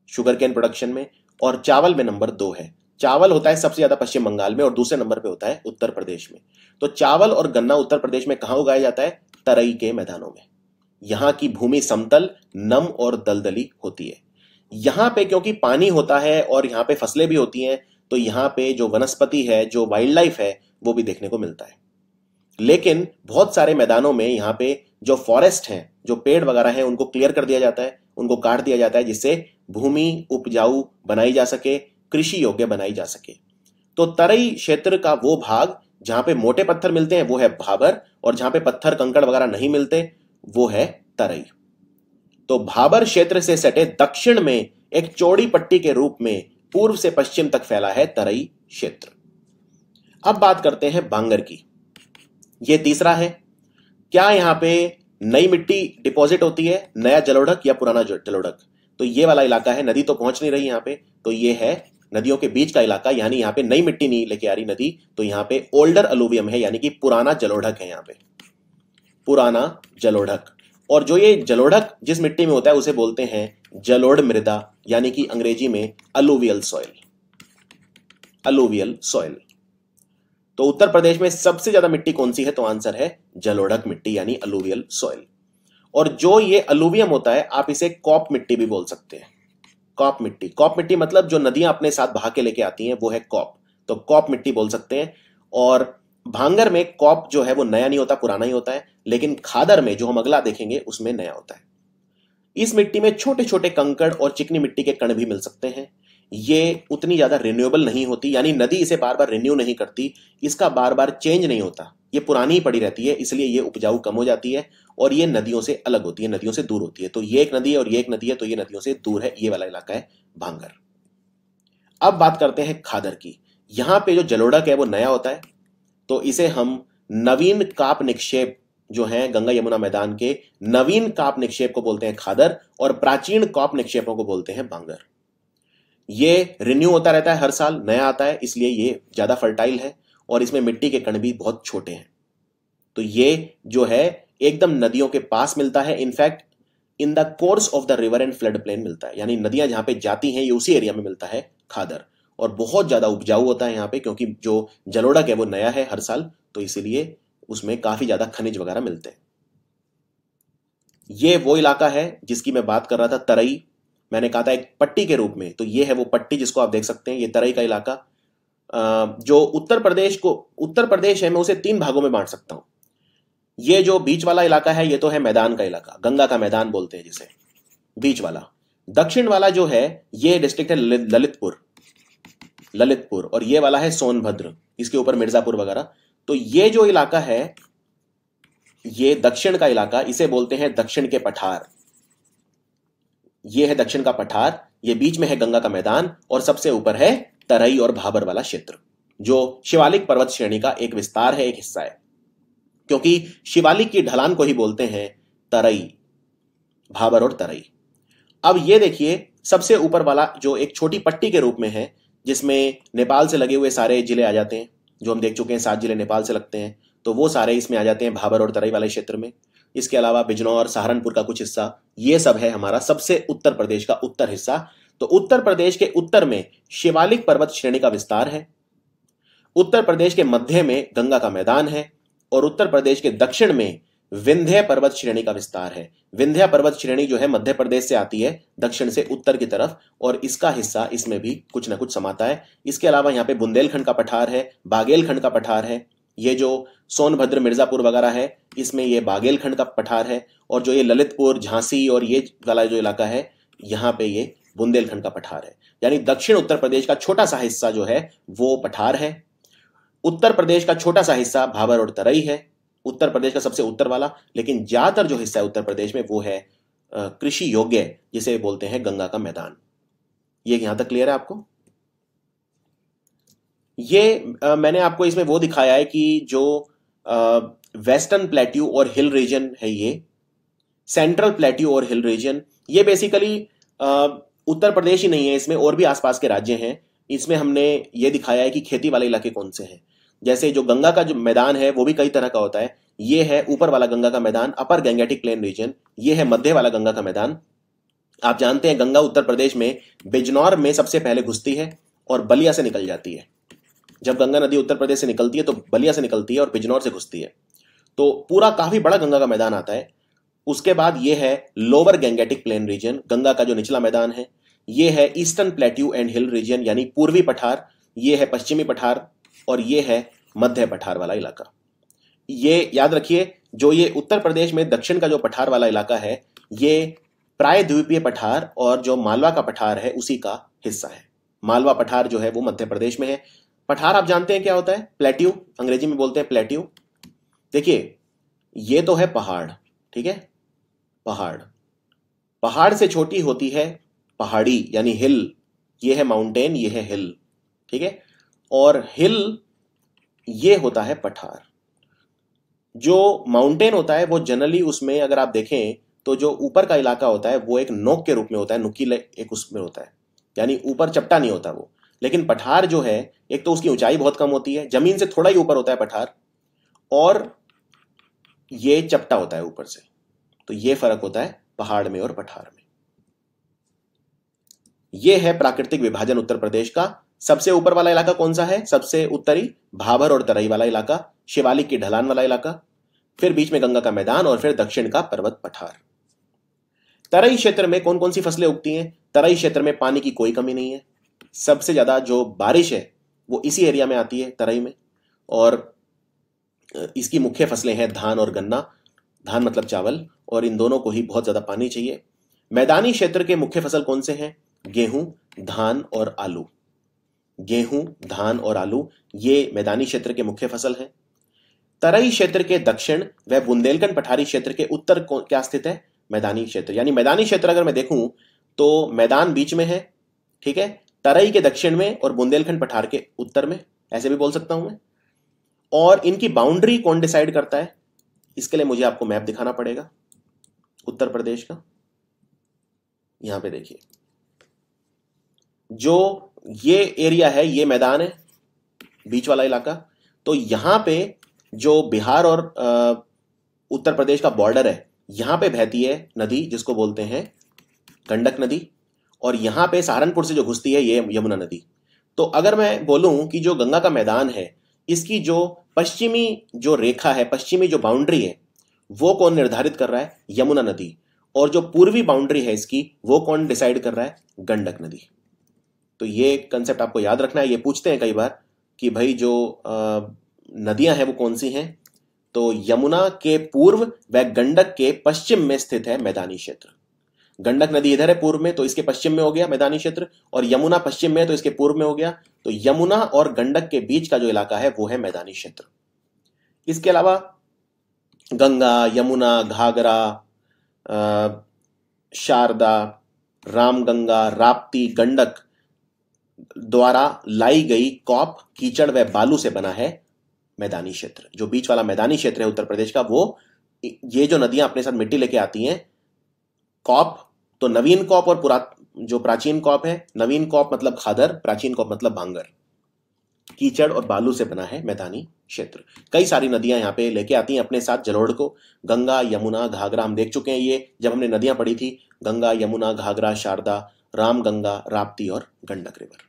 शुगर केन प्रोडक्शन में, और चावल में नंबर दो है। चावल होता है सबसे ज़्यादा पश्चिम बंगाल में और दूसरे नंबर पे होता है उत्तर प्रदेश में। तो चावल और गन्ना उत्तर प्रदेश में कहाँ उगाया जाता है? तरई के मैदानों में। यहाँ की भूमि समतल, नम और दलदली होती है। यहाँ पे क्योंकि पानी होता है और यहाँ पे फ़सलें भी होती हैं तो यहाँ पे जो वनस्पति है, जो वाइल्ड लाइफ है, वो भी देखने को मिलता है। लेकिन बहुत सारे मैदानों में यहाँ पे जो फॉरेस्ट हैं, जो पेड़ वगैरह हैं, उनको क्लियर कर दिया जाता है, उनको काट दिया जाता है, जिससे भूमि, उपजाऊ बनाई जा सके, कृषि योग्य बनाई जा सके। तो तरई क्षेत्र का वो भाग, जहाँ पे मोटे पत्थर मिलते हैं, वो है भाबर, और जहाँ पे पत्थर, कंकड़ वगैरह नहीं मिलते, वो है तरई। तो भाबर क्षेत्र से सटे दक्षिण में एक चौड़ी पट्टी के रूप में पूर्व से पश्चिम तक फैला है तरई क्षेत्र। अब बात करते हैं बांगर की। यह तीसरा है। क्या यहाँ पे नई मिट्टी डिपॉजिट होती है? नया जलोढ़क या पुराना जलोढ़क? तो ये वाला इलाका है, नदी तो पहुँच नहीं रही यहाँ पे तो ये है नदियों के बीच का इलाका, यानी यहाँ पे नई मिट्टी नहीं लेके आ रही नदी तो यहाँ पे ओल्डर अलूवियम है, यानी कि पुराना जलोढ़क है यहाँ पे। पुराना जलोढ़क। और जो ये जलोढ़क जिस मिट्टी में होता है, उसे बोलते हैं जलोढ़ मृदा, यानी कि अंग्रेज़ी में अलूवियल सॉइल अलूवियल सॉइल तो उत्तर प्रदेश में सबसे ज़्यादा मिट्टी कौन सी है? तो आंसर है जलोढ़क मिट्टी, यानी अलूवियल सॉइल और जो ये अलूवियम होता है, आप इसे कॉप मिट्टी भी बोल सकते हैं। कॉप मिट्टी। कॉप मिट्टी मतलब जो नदियाँ अपने साथ बहा के लेके आती हैं, वो है कॉप। तो कॉप मिट्टी बोल सकते हैं। और भांगर में कॉप जो है, वो नया नहीं होता, पुराना ही होता है, लेकिन खादर में जो हम अगला देखेंगे, उसमें नया होता है। इस मिट्टी में छोटे छोटे कंकड़ और चिकनी मिट्टी के कण भी मिल सकते हैं। ये उतनी ज़्यादा रिन्यूएबल नहीं होती, यानी नदी इसे बार बार रिन्यू नहीं करती, इसका बार बार चेंज नहीं होता। ये पुरानी ही पड़ी रहती है, इसलिए ये उपजाऊ कम हो जाती है और ये नदियों से अलग होती है, नदियों से दूर होती है। तो ये एक नदी है और ये एक नदी है तो ये नदियों से दूर है, ये वाला इलाका है भांगर। अब बात करते हैं खादर की। यहाँ पे जो जलोड़क है, वो नया होता है तो इसे हम नवीन काप निक्षेप जो है गंगा यमुना मैदान के नवीन काप निक्षेप को बोलते हैं खादर और प्राचीन काप निक्षेपों को बोलते हैं बांगर ये रिन्यू होता रहता है हर साल, नया आता है, इसलिए ये ज़्यादा फर्टाइल है और इसमें मिट्टी के कण भी बहुत छोटे हैं। तो ये जो है, एकदम नदियों के पास मिलता है। In fact in the course of the river and flood plain मिलता है। यानी नदियाँ जहाँ पे जाती हैं, ये उसी एरिया में मिलता है खादर। और बहुत ज़्यादा उपजाऊ होता है यहाँ पे, क्योंकि जो जलोड़क है, वो नया है हर साल तो इसीलिए उसमें काफ़ी ज़्यादा खनिज वगैरह मिलते हैं। ये वो इलाका है जिसकी मैं बात कर रहा था, तरई। मैंने कहा था एक पट्टी के रूप में तो ये है वो पट्टी जिसको आप देख सकते हैं, ये तरई का इलाका। जो उत्तर प्रदेश को, उत्तर प्रदेश है, मैं उसे तीन भागों में बांट सकता हूँ। ये जो बीच वाला इलाका है, ये तो है मैदान का इलाका, गंगा का मैदान बोलते हैं जिसे, बीच वाला। दक्षिण वाला जो है, ये डिस्ट्रिक्ट है ललितपुर। ललितपुर, और ये वाला है सोनभद्र, इसके ऊपर मिर्जापुर वगैरह। तो ये जो इलाका है, ये दक्षिण का इलाका, इसे बोलते हैं दक्षिण के पठार। ये है दक्षिण का पठार, ये बीच में है गंगा का मैदान और सबसे ऊपर है तरई और भाबर वाला क्षेत्र, जो शिवालिक पर्वत श्रेणी का एक विस्तार है, एक हिस्सा है। क्योंकि शिवालिक की ढलान को ही बोलते हैं तरई, भाबर और तरई। अब ये देखिए, सबसे ऊपर वाला जो एक छोटी पट्टी के रूप में है, जिसमें नेपाल से लगे हुए सारे ज़िले आ जाते हैं, जो हम देख चुके हैं, सात ज़िले नेपाल से लगते हैं तो वो सारे इसमें आ जाते हैं भाबर और तरई वाले क्षेत्र में। इसके अलावा बिजनौर, सहारनपुर का कुछ हिस्सा, ये सब है हमारा सबसे उत्तर प्रदेश का उत्तर हिस्सा। तो उत्तर प्रदेश के उत्तर में शिवालिक पर्वत श्रेणी का विस्तार है। उत्तर प्रदेश के मध्य में गंगा का मैदान है और उत्तर प्रदेश के दक्षिण में विंध्य पर्वत श्रेणी का विस्तार है। विंध्य पर्वत श्रेणी जो है मध्य प्रदेश से आती है, दक्षिण से उत्तर की तरफ़, और इसका हिस्सा इसमें भी कुछ ना कुछ समाता है। इसके अलावा यहाँ पे बुंदेलखंड का पठार है, बागेलखंड का पठार है। ये जो सोनभद्र मिर्जापुर वगैरह है इसमें ये बागेलखंड का पठार है और जो ये ललितपुर झांसी और ये वाला जो इलाका है यहाँ पे ये बुंदेलखंड का पठार है। यानी दक्षिण उत्तर प्रदेश का छोटा सा हिस्सा जो है वो पठार है। उत्तर प्रदेश का छोटा सा हिस्सा भाबर और तरई है। उत्तर प्रदेश का सबसे उत्तर वाला लेकिन ज़्यादातर जो हिस्सा है उत्तर प्रदेश में वो है कृषि योग्य जिसे बोलते हैं गंगा का मैदान। ये यहाँ तक क्लियर है आपको? ये आ, मैंने आपको इसमें वो दिखाया है कि जो वेस्टर्न प्लेट्यू और हिल रीजन है ये, सेंट्रल प्लेट्यू और हिल रीजन, ये बेसिकली उत्तर प्रदेश ही नहीं है इसमें, और भी आसपास के राज्य हैं। इसमें हमने ये दिखाया है कि खेती वाले इलाके कौन से हैं। जैसे जो गंगा का जो मैदान है, वो भी कई तरह का होता है। ये है ऊपर वाला गंगा का मैदान, अपर गंगेटिक प्लेन रीजन, ये है मध्य वाला गंगा का मैदान। आप जानते हैं गंगा उत्तर प्रदेश में बिजनौर में सबसे पहले घुसती है और बलिया से निकल जाती है। जब गंगा नदी उत्तर प्रदेश से निकलती है तो बलिया से निकलती है और बिजनौर से घुसती है। तो पूरा काफ़ी बड़ा गंगा का मैदान आता है। उसके बाद ये है lower Gangetic plain region, Ganga का जो निचला मैदान है, ये है eastern plateau and hill region, यानी पूर्वी पठार, ये है पश्चिमी पठार और ये है मध्य पठार वाला इलाका। ये याद रखिए, जो ये उत्तर प्रदेश में दक्षिण का जो पठार वाला इलाका है, ये प्राय द्वीपीय पठार और जो मालवा का पठार है, उसी का हिस्सा है। मालवा पठार जो है, वो मध्य प्रदेश में है। पठार आप जानते हैं क्या होता है? प्लेट्यू, अंग्रेज़ी में बोलते हैं प्लेट्यू। देखिए, ये तो है पहाड़, ठीक है? पहाड़। पहाड़ से छोटी होती है पहाड़ी, यानी हिल। ये है माउंटेन, ये है हिल, ठीक है? और हिल ये होता है पठार। जो माउंटेन होता है, वो जनरली उसमें अगर आप देखें तो जो ऊपर का इलाका होता है, वो एक नोक के रूप में होता है, नुकील एक उसमें होता है। यानी ऊपर चपटा नहीं होता वो। लेकिन पठार जो है, एक तो उसकी ऊंचाई बहुत कम होती है, ज़मीन से थोड़ा ही ऊपर होता है पठार और ये चपटा होता है ऊपर से तो ये फ़र्क होता है पहाड़ में और पठार में। ये है प्राकृतिक विभाजन उत्तर प्रदेश का। सबसे ऊपर वाला इलाका कौन सा है? सबसे उत्तरी, भाभर और तराई वाला इलाका शिवालिक की ढलान वाला इलाका, फिर बीच में गंगा का मैदान और फिर दक्षिण का पर्वत पठार। तराई क्षेत्र में कौन कौन सी फ़सलें उगती हैं? तराई क्षेत्र में पानी की कोई कमी नहीं है। सबसे ज़्यादा जो बारिश है, वो इसी एरिया में आती है, तराई में। और इसकी मुख्य फ़सलें हैं धान और गन्ना, धान मतलब चावल, और इन दोनों को ही बहुत ज़्यादा पानी चाहिए। मैदानी क्षेत्र के मुख्य फ़सल कौन से हैं? गेहूँ, धान और आलू। गेहूँ, धान और आलू, ये मैदानी क्षेत्र के मुख्य फ़सल हैं। तराई क्षेत्र के दक्षिण व बुंदेलखंड पठारी क्षेत्र के उत्तर क्या स्थित है? मैदानी क्षेत्र। यानी मैदानी क्षेत्र अगर मैं देखूँ तो मैदान बीच में है, ठीक है? तराई के दक्षिण में और बुंदेलखंड पठार के उत्तर में, ऐसे भी बोल सकता हूँ मैं। और इनकी बाउंड्री कौन डिसाइड करता है? इसके लिए मुझे आपको मैप दिखाना पड़ेगा। उत्तर प्रदेश का। यहाँ पे देखिए। जो ये एरिया है, ये मैदान है बीच वाला इलाका। तो यहाँ पे जो बिहार और उत्तर प्रदेश का बॉर्डर है, यहाँ पे बहती है नदी, जिसको बोलते हैं गंडक नदी। और यहाँ पे सहारनपुर से जो घुसती है, ये यमुना नदी। तो अगर मैं बोलूँ कि जो गंगा का मैदान है इसकी जो पश्चिमी जो रेखा है, पश्चिमी जो बाउंड्री है, वो कौन निर्धारित कर रहा है? यमुना नदी। और जो पूर्वी बाउंड्री है इसकी, वो कौन डिसाइड कर रहा है? गंडक नदी। तो ये कंसेप्ट आपको याद रखना है, ये पूछते हैं कई बार कि भाई जो नदियाँ हैं वो कौन सी हैं? तो यमुना के पूर्व व गंडक के पश्चिम में स्थित है मैदानी क्षेत्र। गंडक नदी इधर है पूर्व में तो इसके पश्चिम में हो गया मैदानी क्षेत्र, और यमुना पश्चिम में है तो इसके पूर्व में हो गया। तो यमुना और गंडक के बीच का जो इलाका है, वो है मैदानी क्षेत्र। इसके अलावा गंगा, यमुना, घाघरा शारदा, रामगंगा, राप्ती, गंडक द्वारा लाई गई कॉप, कीचड़ व बालू से बना है मैदानी क्षेत्र। जो बीच वाला मैदानी क्षेत्र है उत्तर प्रदेश का, वो ये जो नदियाँ अपने साथ मिट्टी लेके आती हैं, कॉप तो नवीन कॉप और पुरा, जो प्राचीन कॉप है, नवीन कॉप मतलब खादर, प्राचीन कॉप मतलब भांगर। कीचड़ और बालू से बना है मैदानी क्षेत्र। कई सारी नदियाँ यहाँ पे लेके आती हैं अपने साथ जलोढ़ को। गंगा, यमुना, घाघरा, हम देख चुके हैं ये, जब हमने नदियाँ पढ़ी थी, गंगा, यमुना, घाघरा, शारदा, राम गंगा, राप्ती और गंडक रिवर।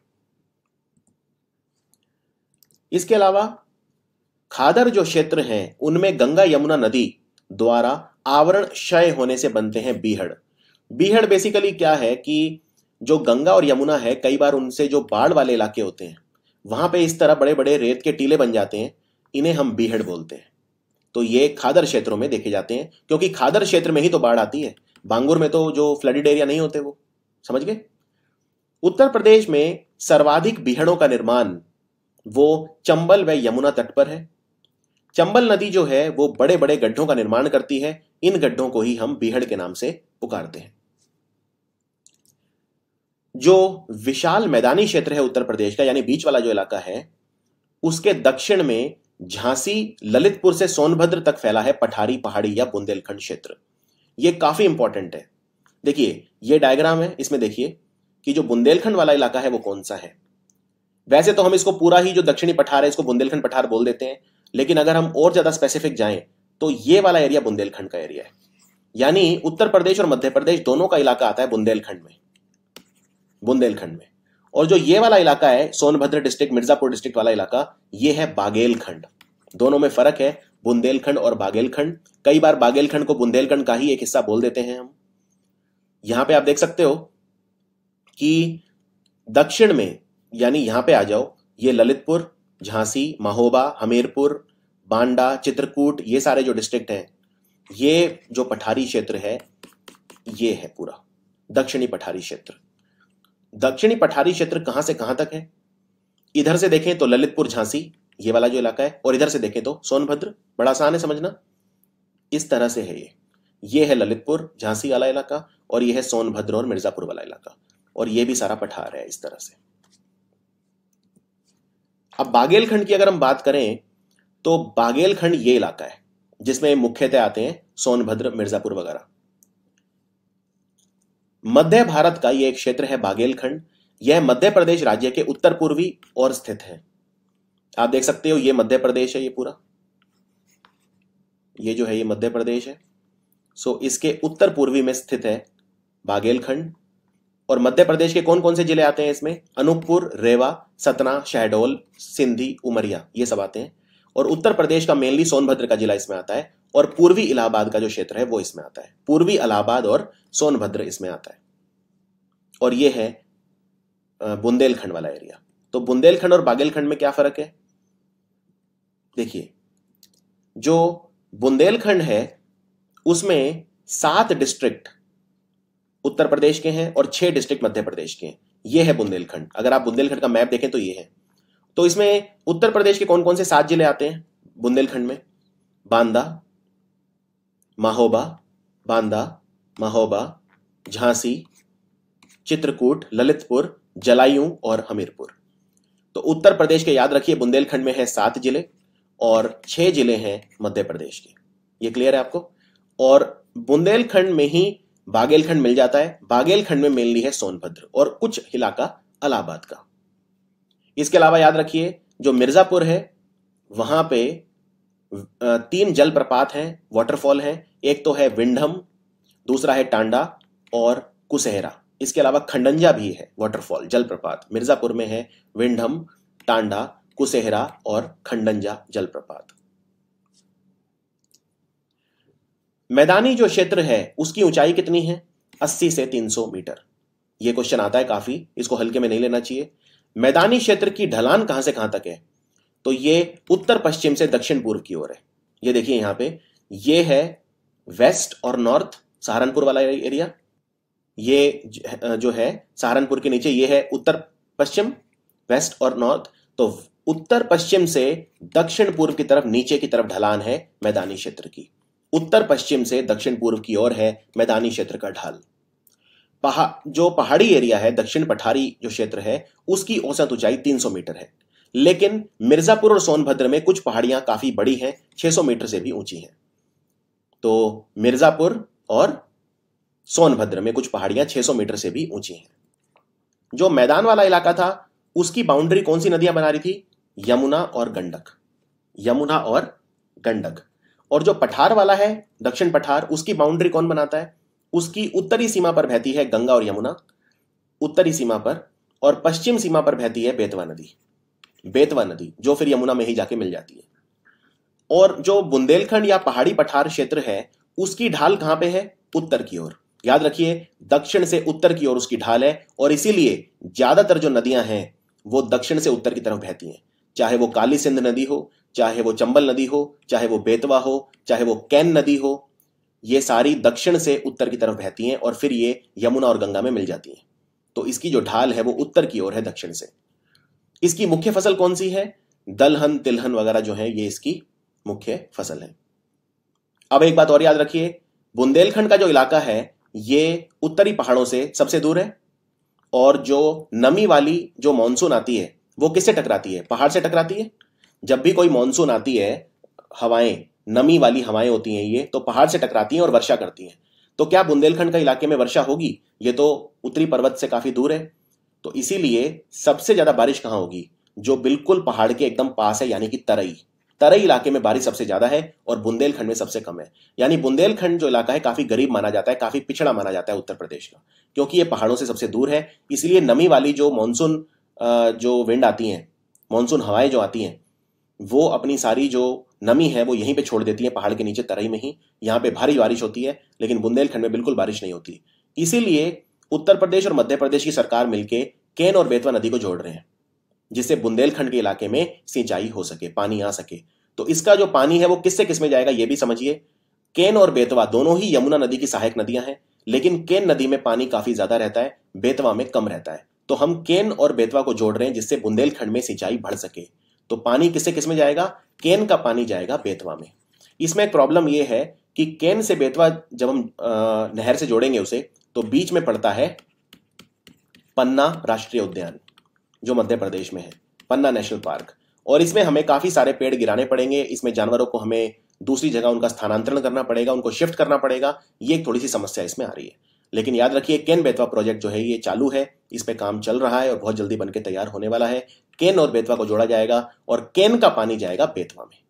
इसके अलावा खादर जो क्षेत्र हैं, उनमें गंगा यमुना नदी द्वारा आवरण क्षय होने से बनते हैं बीहड़। बीहड़ बेसिकली क्या है कि जो गंगा और यमुना है, कई बार उनसे जो बाढ़ वाले इलाके होते हैं, वहाँ पे इस तरह बड़े बड़े रेत के टीले बन जाते हैं, इन्हें हम बीहड़ बोलते हैं। तो ये खादर क्षेत्रों में देखे जाते हैं, क्योंकि खादर क्षेत्र में ही तो बाढ़ आती है। बांगुर में तो जो फ्लडेड एरिया नहीं होते वो, समझ गए? उत्तर प्रदेश में सर्वाधिक बीहड़ों का निर्माण वो चंबल व यमुना तट पर है। चंबल नदी जो है, वो बड़े बड़े गड्ढों का निर्माण करती है, इन गड्ढों को ही हम बीहड़ के नाम से पुकारते हैं। जो विशाल मैदानी क्षेत्र है उत्तर प्रदेश का, यानी बीच वाला जो इलाका है, उसके दक्षिण में झांसी, ललितपुर से सोनभद्र तक फैला है पठारी, पहाड़ी या बुंदेलखंड क्षेत्र। यह काफ़ी इंपॉर्टेंट है। देखिए यह डायग्राम है, इसमें देखिए कि जो बुंदेलखंड वाला इलाका है वो कौन सा है। वैसे तो हम इसको पूरा ही जो दक्षिणी पठार है, इसको बुंदेलखंड पठार बोल देते हैं, लेकिन अगर हम और ज़्यादा स्पेसिफिक जाएँ तो ये वाला एरिया बुंदेलखंड का एरिया है। यानी उत्तर प्रदेश और मध्य प्रदेश दोनों का इलाका आता है बुंदेलखंड में। बुंदेलखंड में। और जो ये वाला इलाका है, सोनभद्र डिस्ट्रिक्ट मिर्जापुर डिस्ट्रिक्ट वाला इलाका, ये है बागेलखंड। दोनों में फ़र्क है, बुंदेलखंड और बागेलखंड। कई बार बागेलखंड को बुंदेलखंड का ही एक हिस्सा बोल देते हैं हम। यहाँ पे आप देख सकते हो कि दक्षिण में, यानी यहाँ पे आ जाओ, ये ललितपुर, झांसी, महोबा, हमीरपुर बांडा चित्रकूट, ये सारे जो डिस्ट्रिक्ट हैं, ये जो पठारी क्षेत्र है, ये है पूरा, दक्षिणी पठारी क्षेत्र। दक्षिणी पठारी क्षेत्र कहाँ से कहाँ तक है? इधर से देखें तो ललितपुर, झांसी, ये वाला जो इलाका है, और इधर से देखें तो सोनभद्र, बड़ा आसान है समझना। इस तरह से है ये। ये है ललितपुर, झांसी वाला इलाका, और ये है सोनभद्र और मिर्जापुर वाला इलाका, और ये भी सारा पठार है इस तरह से। अब बागेलखंड की अगर हम बात करें तो बागेलखंड ये इलाका है, जिसमें मुख्यतः आते हैं सोनभद्र, मिर्जापुर वगैरह। मध्य भारत का यह एक क्षेत्र है बागेलखंड। यह मध्य प्रदेश राज्य के उत्तर पूर्वी और स्थित है। आप देख सकते हो यह मध्य प्रदेश है ये पूरा। ये जो है, ये मध्य प्रदेश है। सो इसके उत्तर पूर्वी में स्थित है बागेलखंड। और मध्य प्रदेश के कौन कौन से ज़िले आते हैं इसमें? अनूपपुर, रेवा, सतना, शहडोल, सिंधी, उमरिया, ये सब आते हैं। और उत्तर प्रदेश का मेनली सोनभद्र का जिला इसमें आता है। और पूर्वी इलाहाबाद का जो क्षेत्र है, वो इसमें आता है। पूर्वी इलाहाबाद और सोनभद्र इसमें आता है। और ये है बुंदेलखंड वाला एरिया। तो बुंदेलखंड और बागेलखंड में क्या फ़र्क है? देखिए, जो बुंदेलखंड है, उसमें सात डिस्ट्रिक्ट उत्तर प्रदेश के हैं और छह डिस्ट्रिक्ट मध्य प्रदेश के हैं। ये है बुंदेलखंड। अगर आप बुंदेलखंड का मैप देखें तो ये है। तो इसमें उत्तर प्रदेश के कौन कौन से सात ज़िले आते हैं बुंदेलखंड में? बांदा महोबा, बांदा, महोबा, झांसी, चित्रकूट, ललितपुर, जलायू और हमीरपुर। तो उत्तर प्रदेश के याद रखिए, बुंदेलखंड में है सात ज़िले और छह ज़िले हैं मध्य प्रदेश के। ये क्लियर है आपको? और बुंदेलखंड में ही बागेलखंड मिल जाता है। बागेलखंड में मेनली है सोनभद्र और कुछ इलाका अलाहाबाद का। इसके अलावा याद रखिए, जो मिर्जापुर है, वहाँ पे तीन जलप्रपात हैं वाटरफॉल हैं एक तो है विंडम दूसरा है टांडा और कुसहरा। इसके अलावा खंडंजा भी है वाटरफॉल जलप्रपात। मिर्जापुर में है विंडम टांडा, कुसेहरा और खंडंजा जलप्रपात। मैदानी जो क्षेत्र है, उसकी ऊंचाई कितनी है? 80 से 300 मीटर। यह क्वेश्चन आता है काफ़ी, इसको हल्के में नहीं लेना चाहिए। मैदानी क्षेत्र की ढलान कहाँ से कहाँ तक है? तो ये उत्तर पश्चिम से दक्षिण पूर्व की ओर है। ये देखिए यहाँ पे, ये है वेस्ट और नॉर्थ, सहारनपुर वाला एरिया, ये जो है, सहारनपुर के नीचे, ये है उत्तर पश्चिम वेस्ट और नॉर्थ तो उत्तर पश्चिम से दक्षिण पूर्व की तरफ़, नीचे की तरफ़ ढलान है मैदानी क्षेत्र की। उत्तर पश्चिम से दक्षिण पूर्व की ओर है मैदानी क्षेत्र का ढाल। पहाड़ जो पहाड़ी एरिया है, दक्षिण पठारी जो क्षेत्र है, उसकी औसत ऊंचाई 300 मीटर है। लेकिन मिर्जापुर और सोनभद्र में कुछ पहाड़ियाँ काफ़ी बड़ी हैं 600 मीटर से भी ऊँची हैं। तो मिर्जापुर और सोनभद्र में कुछ पहाड़ियाँ 600 मीटर से भी ऊँची हैं। जो मैदान वाला इलाका था, उसकी बाउंड्री कौन सी नदियाँ बना रही थी? यमुना और गंडक। यमुना और गंडक। और जो पठार वाला है, दक्षिण पठार, उसकी बाउंड्री कौन बनाता है? उसकी उत्तरी सीमा पर बहती है गंगा और यमुना। उत्तरी सीमा पर और पश्चिम सीमा पर बहती है बेतवा नदी। बेतवा नदी, जो फिर यमुना में ही जाके मिल जाती है। और जो बुंदेलखंड या पहाड़ी पठार क्षेत्र है, उसकी ढाल कहाँ पे है? उत्तर की ओर। याद रखिए, दक्षिण से उत्तर की ओर उसकी ढाल है, और इसीलिए ज़्यादातर जो नदियाँ हैं, वो दक्षिण से उत्तर की तरफ़ बहती हैं। चाहे वो काली सिंध नदी हो, चाहे वो चंबल नदी हो, चाहे वो बेतवा हो, चाहे वो कैन नदी हो, ये सारी दक्षिण से उत्तर की तरफ़ बहती हैं, और फिर ये यमुना और गंगा में मिल जाती हैं। तो इसकी जो ढाल है, वो उत्तर की ओर है, दक्षिण से। इसकी मुख्य फ़सल कौन सी है? दलहन, तिलहन वगैरह जो है, ये इसकी मुख्य फ़सल है। अब एक बात और याद रखिए, बुंदेलखंड का जो इलाका है, ये उत्तरी पहाड़ों से सबसे दूर है, और जो नमी वाली जो मानसून आती है, वो किससे टकराती है? पहाड़ से टकराती है। जब भी कोई मानसून आती है, हवाएँ, नमी वाली हवाएँ होती हैं ये तो पहाड़ से टकराती हैं और वर्षा करती हैं। तो क्या बुंदेलखंड का इलाके में वर्षा होगी? ये तो उत्तरी पर्वत से काफ़ी दूर है। तो इसीलिए सबसे ज़्यादा बारिश कहाँ होगी? जो बिल्कुल पहाड़ के एकदम पास है, यानी कि तरई। तरई इलाके में बारिश सबसे ज़्यादा है और बुंदेलखंड में सबसे कम है। यानी बुंदेलखंड जो इलाका है, काफ़ी गरीब माना जाता है, काफ़ी पिछड़ा माना जाता है उत्तर प्रदेश का, क्योंकि ये पहाड़ों से सबसे दूर है। इसलिए नमी वाली जो मानसून जो विंड आती हैं, मानसून हवाएँ जो आती हैं, वो अपनी सारी जो नमी है, वो यहीं पे छोड़ देती है, पहाड़ के नीचे तराई में ही। यहाँ पे भारी बारिश होती है, लेकिन बुंदेलखंड में बिल्कुल बारिश नहीं होती। इसीलिए उत्तर प्रदेश और मध्य प्रदेश की सरकार मिलकर केन और बेतवा नदी को जोड़ रहे हैं। जिससे बुंदेलखंड के इलाके में सिंचाई हो सके, पानी आ सके। तो इसका जो पानी है वो किससे किसमें जाएगा, ये भी समझिए। केन और बेतवा दोनों ही यमुना नदी की सहायक नदियाँ हैं, लेकिन केन नदी में पानी काफ़ी ज़्यादा रहता है, बेतवा में कम रहता है। तो हम केन और बेतवा को जोड़ रहे हैं जिससे बुंदेलखंड में सिंचाई बढ़ सके। तो पानी किससे किसमें जाएगा, केन का पानी जाएगा बेतवा में। इसमें एक प्रॉब्लम यह है कि केन से बेतवा जब हम नहर से जोड़ेंगे उसे तो बीच में पड़ता है पन्ना राष्ट्रीय उद्यान। जो मध्य प्रदेश में है, पन्ना नेशनल पार्क। और इसमें हमें काफ़ी सारे पेड़ गिराने पड़ेंगे। इसमें जानवरों को हमें दूसरी जगह उनका स्थानांतरण करना पड़ेगा, उनको शिफ्ट करना पड़ेगा। ये एक थोड़ी सी समस्या इसमें आ रही है। लेकिन याद रखिए, केन बेतवा प्रोजेक्ट जो है, ये चालू है। इस पे काम चल रहा है और बहुत जल्दी बनके तैयार होने वाला है। केन और बेतवा को जोड़ा जाएगा और केन का पानी जाएगा बेतवा में।